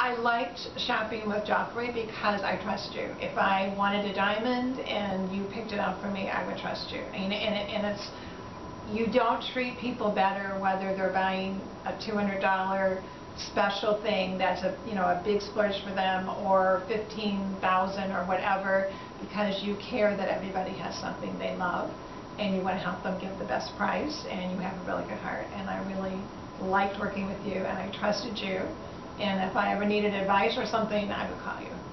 I liked shopping with Geoffrey because I trust you. If I wanted a diamond and you picked it up for me, I would trust you. And, and, and it's, you don't treat people better whether they're buying a $200 special thing that's a, you know, a big splurge for them or 15,000 or whatever because you care that everybody has something they love and you want to help them get the best price and you have a really good heart and I really liked working with you and I trusted you and if I ever needed advice or something, I would call you.